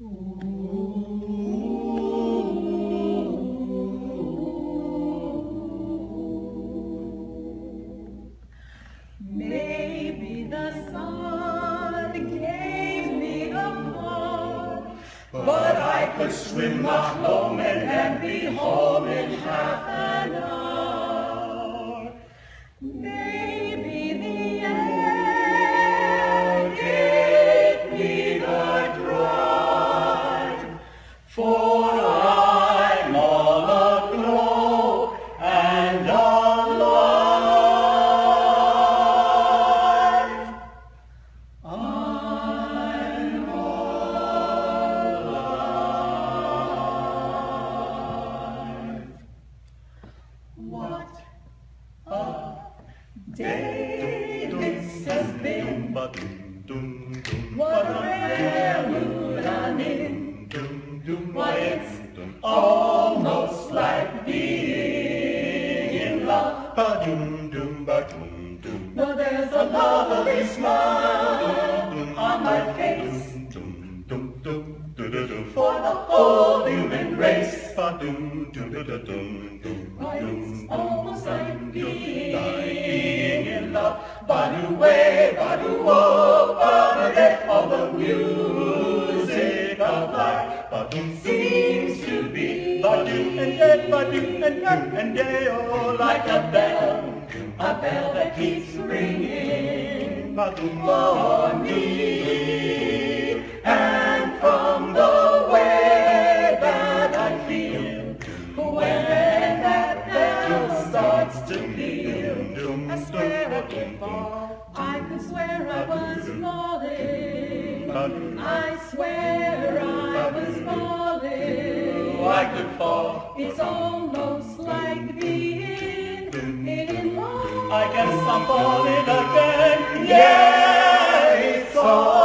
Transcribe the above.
but I could swim Loch Lomond and be home in half an hour. Been. What a rare mood I'm in. Why, it's almost like being in love. Well, there's a lovely smile on my face for the whole human race. Why, it's love. Ba-do-way, ba-do-wo, ba-da-day, all the music of life seems to be ba-do and day, ba-do and day, and day, oh, like a bell, a bell that keeps ringing for oh, me. Swear I could fall. I could swear I was falling. I swear I was falling. I could fall. It's almost like being in love. I guess I'm falling again. Yeah, it's all.